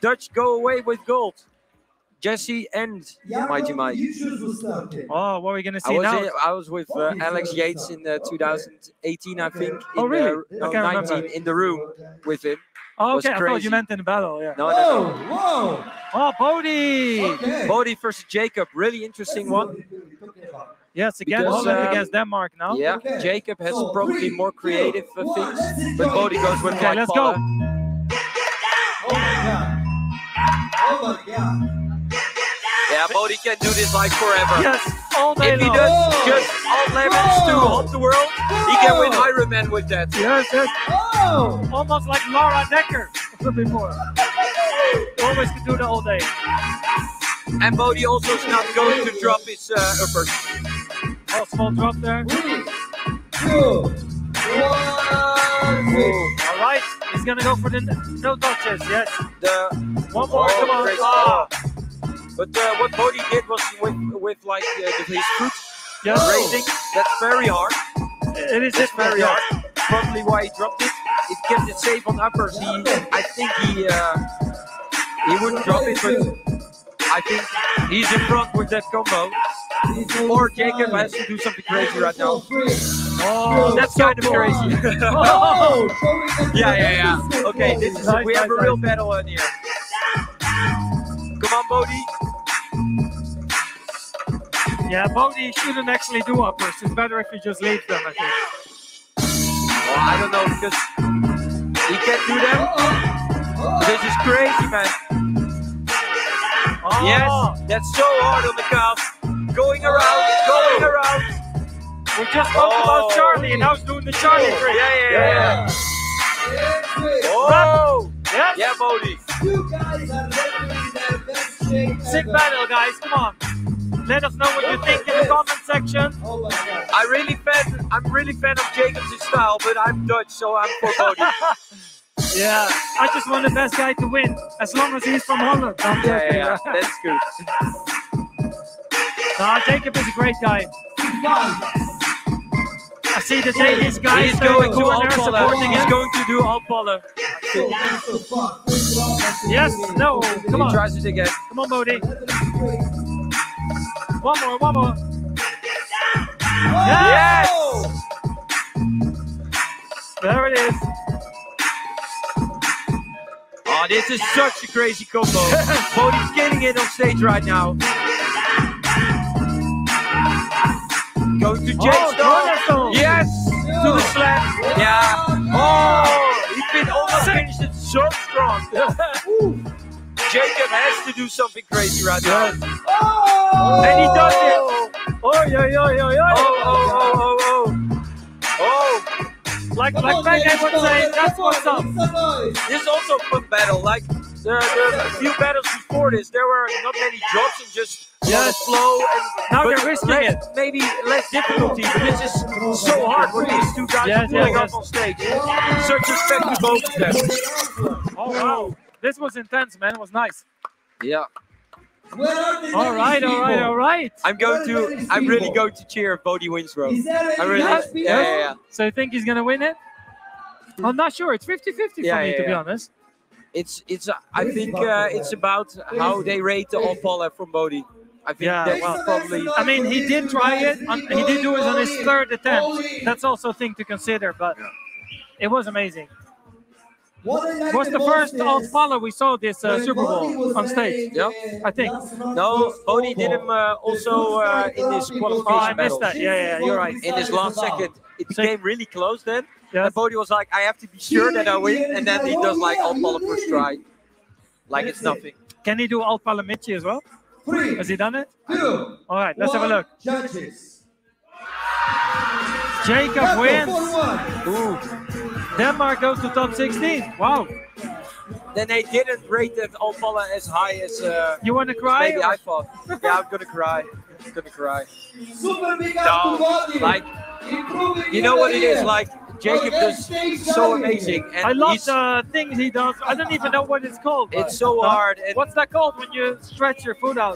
Dutch go away with gold. Jesse and Mighty Mike. You choose what's up, okay? Oh, what are we gonna I see was, now? in- I was with uh, Alex Yates in uh, 2018, I think. In Oh, really? The, no, I can't remember. 19 in the room with him. oh, okay. I thought you meant in the battle. Yeah. No, no, Whoa, no. whoa. Oh, Bodhi. Okay. Bodhi versus Jakob, really interesting one. Yes, again, Because, Holland um, against Denmark now. Yeah, Okay. Jakob has So, probably three, more creative uh, one, things, let's but go. Bodhi goes with Okay, Mike let's go. Paula. Yeah, Bodhi can do this like forever. Yes, all day If he long. does Whoa. just alt lemons to Whoa. the world, he can win Whoa. Ironman with that. Yes, yes. Oh! Almost like Laura Decker before. Always can do that all day. And Bodhi also is not going to drop his uh, uppers. Oh, small drop there. Three, two, one, go. He's gonna go for the no touches. Yes. The One more. Oh, come on. Ah, But uh, what Bodhi did was with with like uh, his foot yes. raising. That's very hard. It is different. very yes. hard. Probably why he dropped it. It kept it safe on uppers. He, I think he uh, he wouldn't drop it, but I think he's in front with that combo. Or Jakob has to do something crazy right now. Oh, That's kind of crazy. Oh! yeah, yeah, yeah. Okay, this is we have a real battle in here. Come on, Bodhi. Yeah, Bodhi shouldn't actually do uppers. It's better if he just leaves them. I think. Well, I don't know because he can't do them. This is crazy, man. Oh, Yes, that's so hard on the calf. Going around, going around. We just talked Oh. about Charlie, and I was doing the Charlie Yeah, trick. yeah, yeah. yeah. Oh, Yes. yeah, Bodhi. You guys are definitely in their Sick battle, guys. Come on. Let us know what you think in the comment section. Oh my god. I really fan. I'm really fan of Jakobs' style, but I'm Dutch, so I'm for Bodhi. Yeah, I just want the best guy to win, as long as he's from Holland. I'm yeah, yeah, yeah. That's good. Nah, Jakob is a great guy. I see the Danish guy He's in the going to Alpala. supporting He's going to do Alpala. So, so far. First round, that's the Yes, no, come on. He tries it again. come on, Bodhi. Let them break. One more, one more. Yes! There it is. Oh, this is such a crazy combo. Bodhi's getting it on stage right now. Going to James Oh. Yes! To the slam. Yeah. Oh, he fin- almost finished it so strong. Jakob has to do something crazy right now. Oh! And he does it. Oh, yo, yo, yo, yo. Oh, oh, oh, oh, oh. Oh, Like, Come like on, ladies, would say, that's what's up. Make some noise. this is also a fun battle. Like the, the few battles before this, there were not many drops and just a lot Yes. flow. And, Now but they're risking less- it. Maybe less difficulty, but this is so hard for these two guys Yes, pulling yes, up yes. on stage. Such respect to both of them. Oh, wow. This was intense, man. It was nice. Yeah, Where are the All right, Danish all right, people? all right. I'm going to. I'm really going to cheer if Bodhi wins, bro. I any really. Danish Yeah, yeah, yeah. So you think he's going to win it? I'm not sure. It's 50 50 for Yeah, me, yeah, to be honest. It's it's. uh, I think uh, it's about how they rate the Opala from Bodhi. I think Yeah, that's well, probably. I mean, he did try it. On, he did do it on his third attempt. That's also a thing to consider, but it was amazing. What like It was the most first is Alt-Pala we saw this uh, Super Ball on stage. Yeah, uh, I think. No, was Bodhi did him uh, also uh, in his Oh, I missed battle. that. Yeah, yeah, you're right. In his last second, it So- became really close then. Yes. And Bodhi was like, I have to be sure that I win. And then he does like Opala first try. Like it's nothing. Can he do Alt-Pala Michi as well? Three, Has he done it? two, All right, let's have a look. Judges. Jakob wins. 4-1. Ooh. Denmark goes to top 16. Wow. Then they didn't rate that Opala as high as uh, You want to cry? maybe I thought. Yeah, I'm gonna cry. I'm gonna cry. Super No, up to Bodhi. like you know what it is Like Jakob does so amazing, and I love the things he does. I don't even know what it's called. it's so hard. And What's that called when you stretch your foot out?